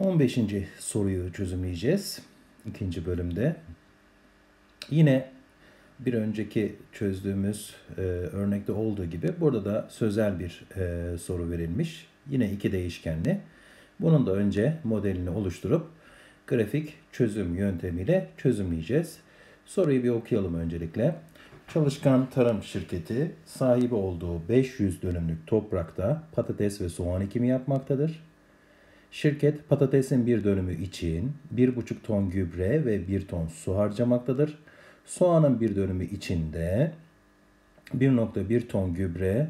15. soruyu çözümleyeceğiz ikinci bölümde. Yine bir önceki çözdüğümüz e, örnekte olduğu gibi burada da sözel bir e, soru verilmiş. Yine iki değişkenli. Bunun da önce modelini oluşturup grafik çözüm yöntemiyle çözümleyeceğiz. Soruyu bir okuyalım öncelikle. Çalışkan tarım şirketi sahibi olduğu 500 dönümlük toprakta patates ve soğan ekimi yapmaktadır. Şirket patatesin bir dönümü için 1,5 ton gübre ve 1 ton su harcamaktadır. Soğanın bir dönümü içinde 1.1 ton gübre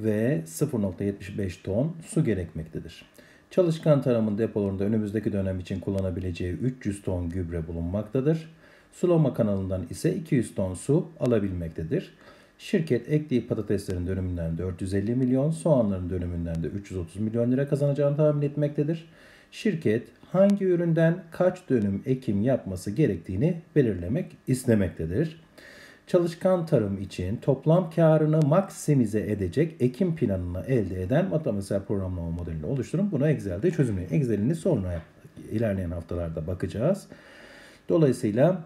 ve 0.75 ton su gerekmektedir. Çalışkan tarımın depolarında önümüzdeki dönem için kullanabileceği 300 ton gübre bulunmaktadır. Sulama kanalından ise 200 ton su alabilmektedir. Şirket ektiği patateslerin dönümünden 450 milyon, soğanların dönümünden de 330 milyon lira kazanacağını tahmin etmektedir. Şirket hangi üründen kaç dönüm ekim yapması gerektiğini belirlemek istemektedir. Çalışkan tarım için toplam karını maksimize edecek ekim planını elde eden matematiksel programlama modelini oluşturun. Bunu Excel'de çözümleyin. Excel'ini sonra ilerleyen haftalarda bakacağız. Dolayısıyla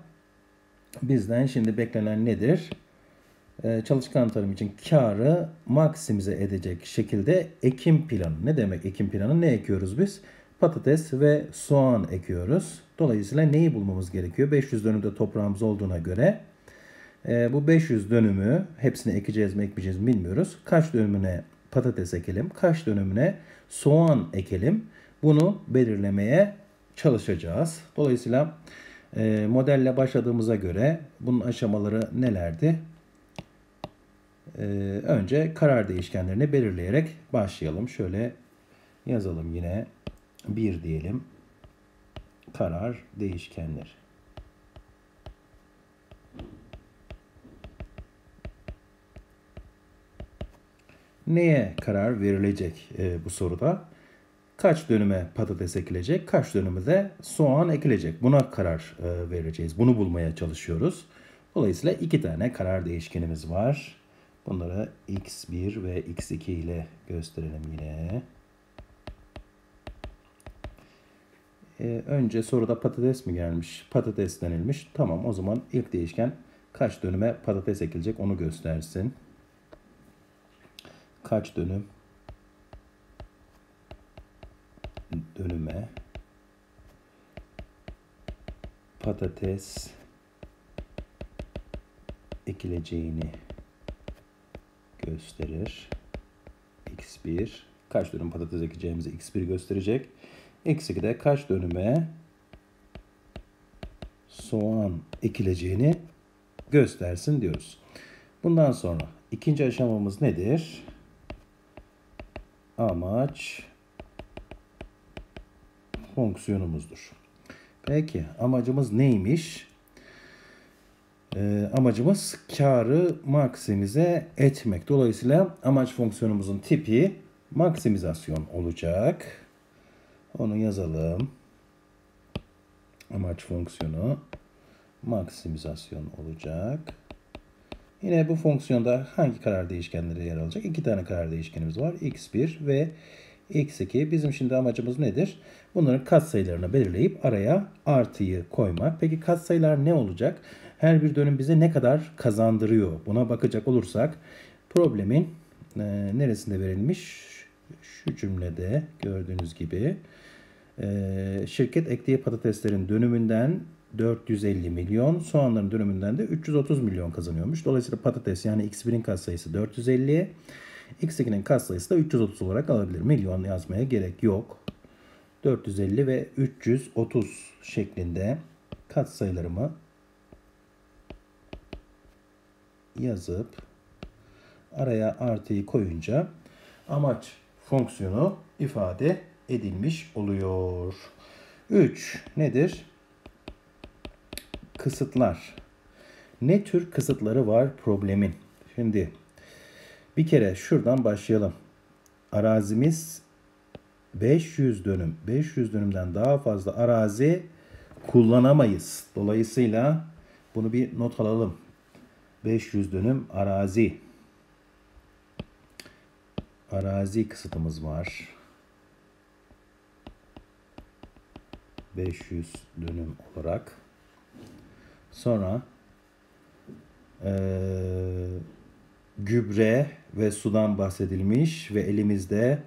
bizden şimdi beklenen nedir? Ee, çalışkan tarım için karı maksimize edecek şekilde ekim planı. Ne demek ekim planı? Ne ekiyoruz biz? Patates ve soğan ekiyoruz. Dolayısıyla neyi bulmamız gerekiyor? 500 dönümde toprağımız olduğuna göre e, bu 500 dönümü hepsini ekeceğiz mi ekmeyeceğiz mi bilmiyoruz. Kaç dönümüne patates ekelim, kaç dönümüne soğan ekelim. Bunu belirlemeye çalışacağız. Dolayısıyla e, modelle başladığımıza göre bunun aşamaları nelerdi? E, önce karar değişkenlerini belirleyerek başlayalım. Şöyle yazalım yine. 1 diyelim. Karar değişkenleri. Neye karar verilecek e, bu soruda? Kaç dönüme patates ekilecek, kaç dönüme de soğan ekilecek. Buna karar e, vereceğiz. Bunu bulmaya çalışıyoruz. Dolayısıyla iki tane karar değişkenimiz var. Bunları x1 ve x2 ile gösterelim yine. Ee, önce soruda patates mi gelmiş? Patates denilmiş. Tamam o zaman ilk değişken kaç dönüme patates ekilecek onu göstersin. Kaç dönüm dönüme patates ekileceğini gösterir. x1 kaç dönüm patates ekeceğimizi x1 gösterecek. X2 de kaç dönüme soğan ekileceğini göstersin diyoruz. Bundan sonra ikinci aşamamız nedir? Amaç fonksiyonumuzdur. Peki amacımız neymiş? Ee, amacımız karı maksimize etmek. Dolayısıyla amaç fonksiyonumuzun tipi maksimizasyon olacak. Onu yazalım. Amaç fonksiyonu maksimizasyon olacak. Yine bu fonksiyonda hangi karar değişkenleri yer alacak? İki tane karar değişkenimiz var. x1 ve x2. Bizim şimdi amacımız nedir? Bunların katsayılarını belirleyip araya artıyı koymak. Peki katsayılar ne olacak? Her bir dönüm bize ne kadar kazandırıyor? Buna bakacak olursak problemin e, neresinde verilmiş? Şu cümlede gördüğünüz gibi e, şirket ektiği patateslerin dönümünden 450 milyon, soğanların dönümünden de 330 milyon kazanıyormuş. Dolayısıyla patates yani X1'in katsayısı 450, X2'nin katsayısı da 330 olarak alabilir. Milyon yazmaya gerek yok. 450 ve 330 şeklinde katsayılarımı yazıp araya artıyı koyunca amaç fonksiyonu ifade edilmiş oluyor. 3 nedir? Kısıtlar. Ne tür kısıtları var problemin? Şimdi bir kere şuradan başlayalım. Arazimiz 500 dönüm. 500 dönümden daha fazla arazi kullanamayız. Dolayısıyla bunu bir not alalım. 500 dönüm arazi. Arazi kısıtımız var. 500 dönüm olarak. Sonra ee, gübre ve sudan bahsedilmiş ve elimizde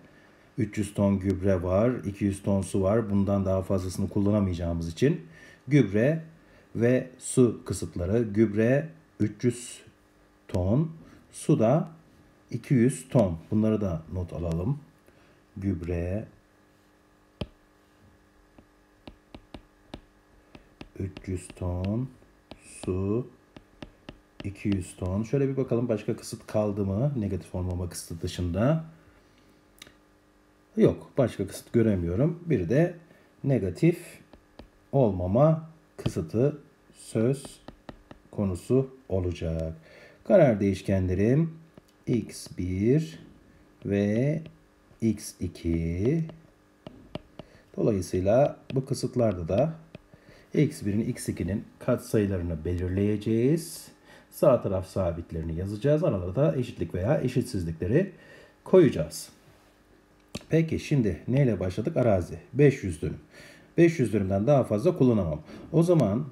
300 ton gübre var, 200 ton su var. Bundan daha fazlasını kullanamayacağımız için gübre ve su kısıtları. Gübre 300 ton, su da 200 ton. Bunları da not alalım. Gübre 300 ton, su 200 ton. Şöyle bir bakalım başka kısıt kaldı mı? Negatif olmama kısıtı dışında. Yok. Başka kısıt göremiyorum. Bir de negatif olmama kısıtı söz konusu olacak. Karar değişkenlerim x1 ve x2 Dolayısıyla bu kısıtlarda da x1'in x2'nin katsayılarını belirleyeceğiz. Sağ taraf sabitlerini yazacağız. Aralara da eşitlik veya eşitsizlikleri koyacağız. Peki şimdi neyle başladık? Arazi. 500 dönüm. 500 dönümden daha fazla kullanamam. O zaman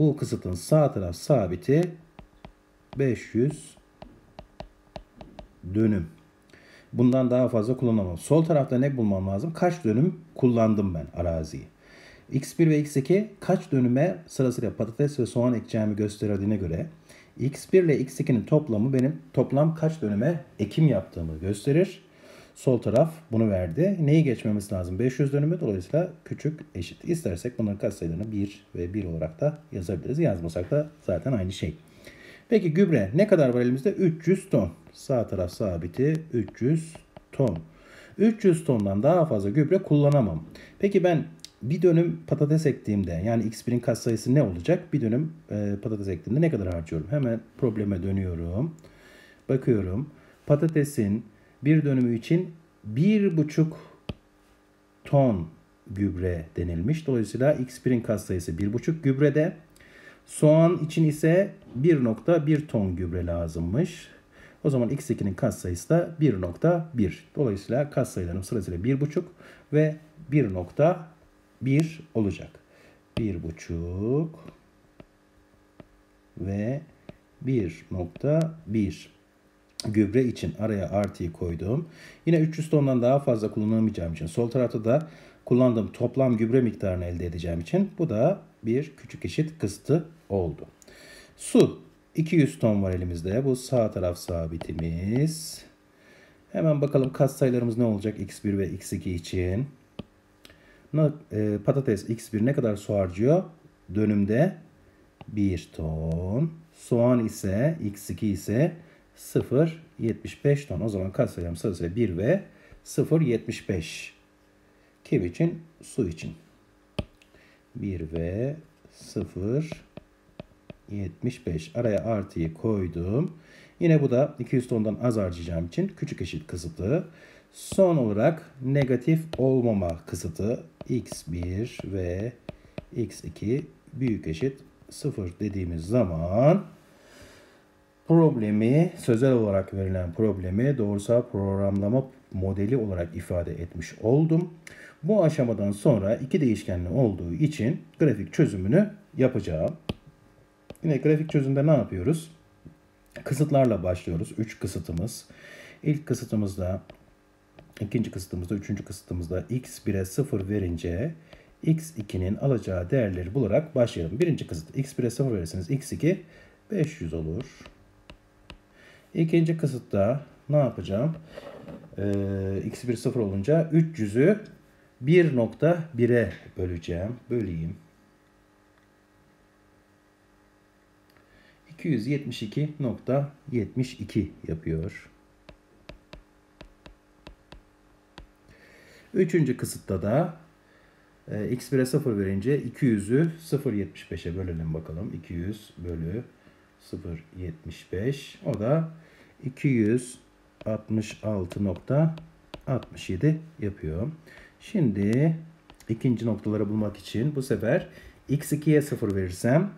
bu kısıtın sağ taraf sabiti 500 dönüm. Bundan daha fazla kullanamam. Sol tarafta ne bulmam lazım? Kaç dönüm kullandım ben araziyi? X1 ve X2 kaç dönüme sırasıyla patates ve soğan ekeceğimi gösterdiğine göre X1 ile X2'nin toplamı benim toplam kaç dönüme ekim yaptığımı gösterir. Sol taraf bunu verdi. Neyi geçmemiz lazım? 500 dönümü dolayısıyla küçük eşit. İstersek bunların katsayılarını 1 ve 1 olarak da yazabiliriz. Yazmasak da zaten aynı şey. Peki gübre ne kadar var elimizde? 300 ton. Sağ taraf sabiti 300 ton. 300 tondan daha fazla gübre kullanamam. Peki ben bir dönüm patates ektiğimde yani x1'in katsayısı ne olacak? Bir dönüm e, patates ektiğimde ne kadar harcıyorum? Hemen probleme dönüyorum. Bakıyorum. Patatesin bir dönümü için bir buçuk ton gübre denilmiş. Dolayısıyla x1'in katsayısı bir buçuk gübrede. Soğan için ise 1.1 ton gübre lazımmış. O zaman x2'nin katsayısı da 1.1. Dolayısıyla katsayılarım sırasıyla 1.5 ve 1.1 olacak. 1.5 ve 1.1 gübre için araya artıyı koydum. Yine 300 tondan daha fazla kullanamayacağım için sol tarafta da kullandığım toplam gübre miktarını elde edeceğim için bu da bir küçük eşit kısıtı oldu. Su 200 ton var elimizde. Bu sağ taraf sabitimiz. Hemen bakalım katsayılarımız ne olacak x1 ve x2 için. E, patates x1 ne kadar su harcıyor? Dönümde 1 ton. Soğan ise x2 ise 0.75 ton. O zaman katsayılarım sırasıyla 1 ve 0.75. Kim için? Su için. 1 ve 0 75. Araya artıyı koydum. Yine bu da 200 tondan az harcayacağım için küçük eşit kısıtı. Son olarak negatif olmama kısıtı x1 ve x2 büyük eşit 0 dediğimiz zaman problemi sözel olarak verilen problemi doğrusal programlama modeli olarak ifade etmiş oldum. Bu aşamadan sonra iki değişkenli olduğu için grafik çözümünü yapacağım. Yine grafik çözümde ne yapıyoruz? Kısıtlarla başlıyoruz. 3 kısıtımız. İlk kısıtımızda, ikinci kısıtımızda, üçüncü kısıtımızda x1'e 0 verince x2'nin alacağı değerleri bularak başlayalım. Birinci kısıt x1'e 0 verirseniz x2 500 olur. İkinci kısıtta ne yapacağım? Ee, x1 0 olunca 300'ü 1.1'e böleceğim. Böleyim. 272.72 yapıyor. Üçüncü kısıtta da e, x1'e 0 verince 200'ü 0.75'e bölelim bakalım. 200 bölü 0.75 o da 266.67 yapıyor. Şimdi ikinci noktaları bulmak için bu sefer x2'ye 0 verirsem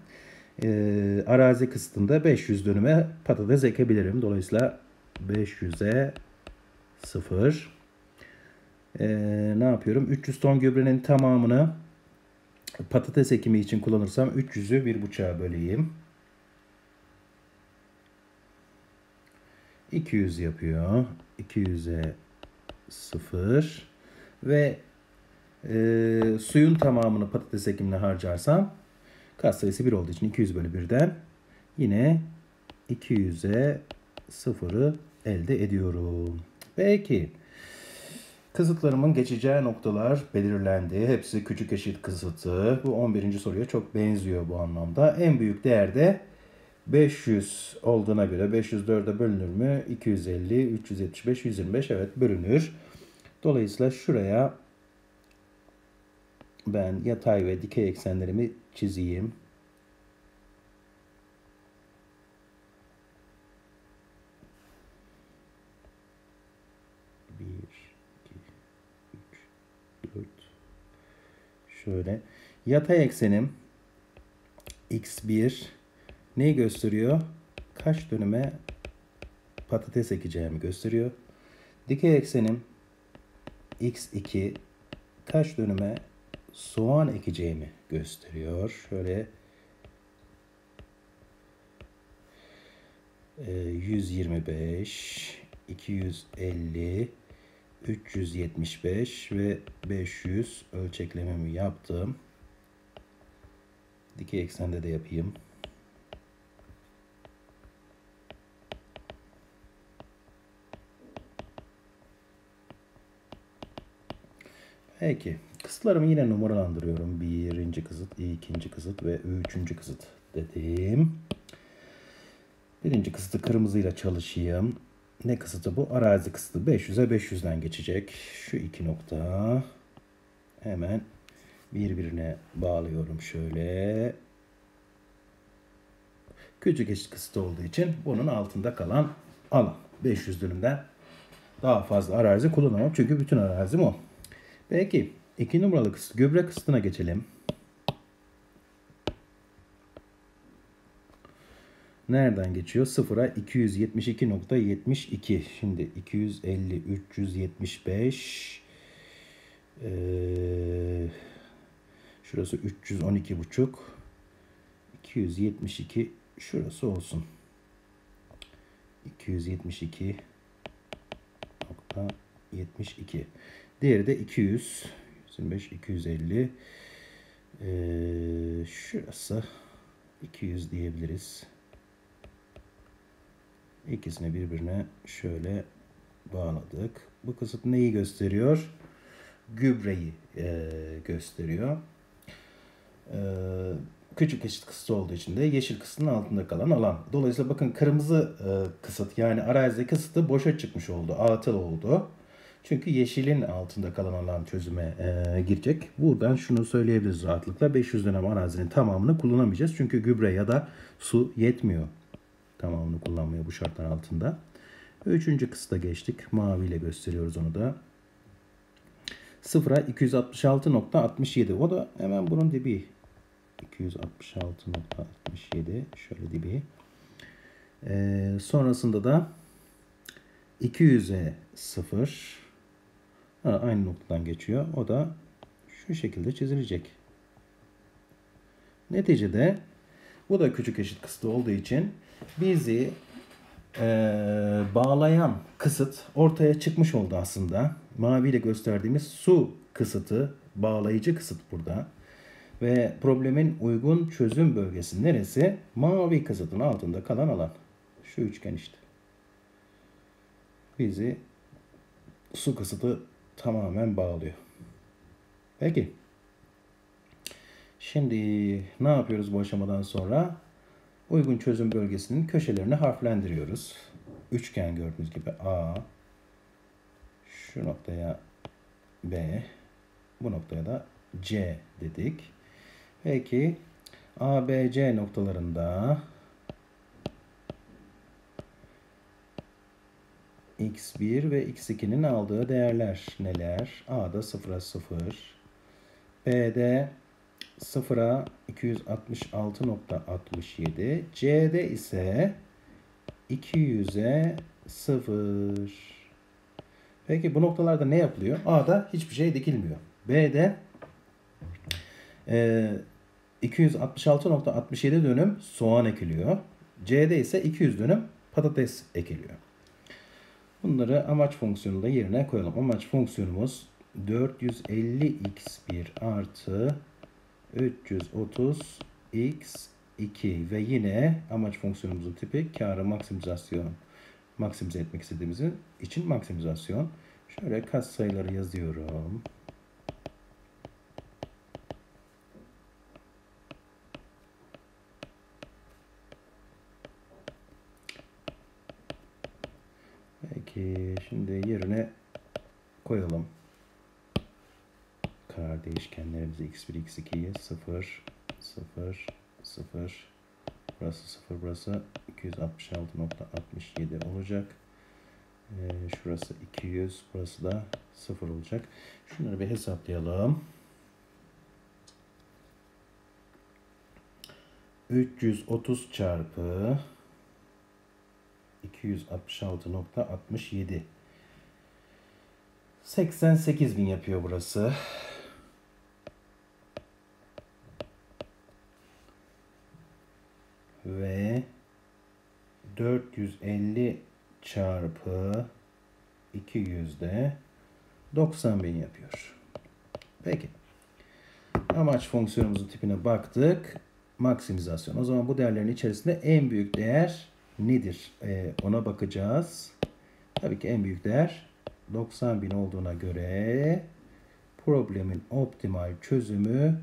e, arazi kısıtında 500 dönüme patates ekebilirim. Dolayısıyla 500'e 0 e, ne yapıyorum? 300 ton gübrenin tamamını patates ekimi için kullanırsam 300'ü bir buçuğa böleyim. 200 yapıyor. 200'e 0 ve e, suyun tamamını patates ekimine harcarsam katsayısı 1 olduğu için 200 bölü 1'den yine 200'e 0'ı elde ediyorum. Peki. Kısıtlarımın geçeceği noktalar belirlendi. Hepsi küçük eşit kısıtı. Bu 11. soruya çok benziyor bu anlamda. En büyük değerde 500 olduğuna göre 504'e bölünür mü? 250, 375, 125 evet bölünür. Dolayısıyla şuraya ben yatay ve dikey eksenlerimi çizeyim. Bir, iki, üç, dört. Şöyle. Yatay eksenim x1 neyi gösteriyor? Kaç dönüme patates ekeceğimi gösteriyor. Dikey eksenim x2 kaç dönüme soğan ekeceğimi gösteriyor. Şöyle 125, 250, 375 ve 500 ölçeklememi yaptım. Dikey eksende de yapayım. Peki. Kısıtlarımı yine numaralandırıyorum. Birinci kısıt, ikinci kısıt ve üçüncü kısıt dedim. Birinci kısıtı kırmızıyla çalışayım. Ne kısıtı bu? Arazi kısıtı. 500'e 500'den geçecek. Şu iki nokta. Hemen birbirine bağlıyorum şöyle. Küçük eşit kısıt olduğu için bunun altında kalan alan. 500 dönümden daha fazla arazi kullanamam. Çünkü bütün arazim o. Peki. iki numaralı kısıt. Gübre kısıtına geçelim. Nereden geçiyor? Sıfıra 272.72. Şimdi 250, 375. Ee, şurası 312.5. 272 şurası olsun. 272 nokta 72. Diğeri de 200. 125, 250. Ee, şurası 200 diyebiliriz. İkisini birbirine şöyle bağladık. Bu kısıt neyi gösteriyor? Gübreyi e, gösteriyor. E, küçük eşit kısıt olduğu için de yeşil kısıtın altında kalan alan. Dolayısıyla bakın kırmızı e, kısıt yani arazi kısıtı boşa çıkmış oldu. Atıl oldu. Çünkü yeşilin altında kalan alan çözüme e, girecek. Buradan şunu söyleyebiliriz rahatlıkla. 500 dönem arazinin tamamını kullanamayacağız. Çünkü gübre ya da su yetmiyor tamamını kullanmaya bu şartlar altında. Üçüncü kısıta geçtik. Mavi ile gösteriyoruz onu da. Sıfıra 266.67. O da hemen bunun dibi. 266.67. Şöyle dibi. Ee, sonrasında da 200'e 0. Aynı noktadan geçiyor. O da şu şekilde çizilecek. Neticede bu da küçük eşit kısıtlı olduğu için bizi e, bağlayan kısıt ortaya çıkmış oldu aslında. Mavi ile gösterdiğimiz su kısıtı, bağlayıcı kısıt burada. Ve problemin uygun çözüm bölgesi neresi? Mavi kısıtın altında kalan alan. Şu üçgen işte. Bizi su kısıtı tamamen bağlıyor. Peki. Şimdi ne yapıyoruz bu aşamadan sonra? Uygun çözüm bölgesinin köşelerini harflendiriyoruz. Üçgen gördüğünüz gibi A, şu noktaya B, bu noktaya da C dedik. Peki A, B, C noktalarında x1 ve x2'nin aldığı değerler neler? A'da 0'a 0, B'de 0'a 266.67. C'de ise 200'e 0. Peki bu noktalarda ne yapılıyor? A'da hiçbir şey dikilmiyor. B'de e, 266.67 dönüm soğan ekiliyor. C'de ise 200 dönüm patates ekiliyor. Bunları amaç fonksiyonunda yerine koyalım. Amaç fonksiyonumuz 450x1 artı 330x2 ve yine amaç fonksiyonumuzun tipi karı maksimizasyon maksimize etmek istediğimizin için maksimizasyon. Şöyle kas sayıları yazıyorum. Peki şimdi yerine koyalım. Karar değişkenlerimizi x1, x2'yi 0, 0, 0, burası 0, burası 266.67 olacak. Ee, şurası 200, burası da 0 olacak. Şunları bir hesaplayalım. 330 çarpı 266.67 88 bin yapıyor burası. Ve 450 çarpı 200 de 90 bin yapıyor. Peki. Amaç fonksiyonumuzun tipine baktık. Maksimizasyon. O zaman bu değerlerin içerisinde en büyük değer nedir? Ee, ona bakacağız. Tabii ki en büyük değer 90 bin olduğuna göre problemin optimal çözümü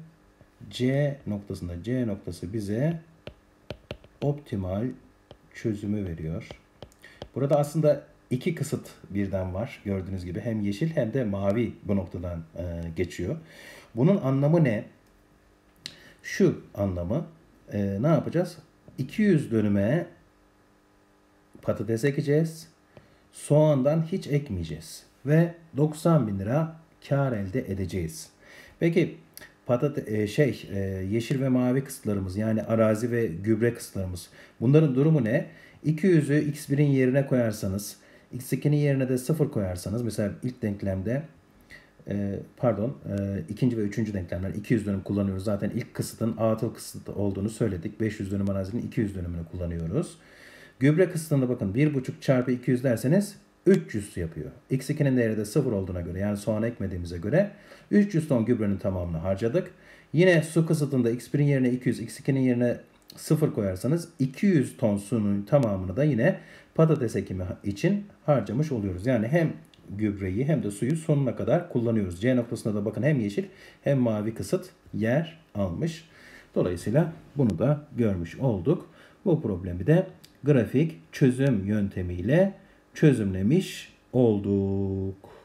C noktasında C noktası bize optimal çözümü veriyor. Burada aslında iki kısıt birden var gördüğünüz gibi. Hem yeşil hem de mavi bu noktadan e, geçiyor. Bunun anlamı ne? Şu anlamı e, ne yapacağız? 200 dönüme patates ekeceğiz. Soğandan hiç ekmeyeceğiz. Ve 90 bin lira kar elde edeceğiz. Peki patate şey e, yeşil ve mavi kısıtlarımız yani arazi ve gübre kısıtlarımız bunların durumu ne? 200'ü x1'in yerine koyarsanız x2'nin yerine de 0 koyarsanız mesela ilk denklemde e, pardon e, ikinci ve üçüncü denklemler 200 dönüm kullanıyoruz. Zaten ilk kısıtın atıl kısıt olduğunu söyledik. 500 dönüm arazinin 200 dönümünü kullanıyoruz. Gübre kısıtında bakın 1,5 çarpı 200 derseniz 300 yapıyor. X2'nin değeri de 0 olduğuna göre yani soğan ekmediğimize göre 300 ton gübrenin tamamını harcadık. Yine su kısıtında X1'in yerine 200, X2'nin yerine 0 koyarsanız 200 ton suyun tamamını da yine patates ekimi için harcamış oluyoruz. Yani hem gübreyi hem de suyu sonuna kadar kullanıyoruz. C noktasında da bakın hem yeşil hem mavi kısıt yer almış. Dolayısıyla bunu da görmüş olduk. Bu problemi de grafik çözüm yöntemiyle çözümlemiş olduk.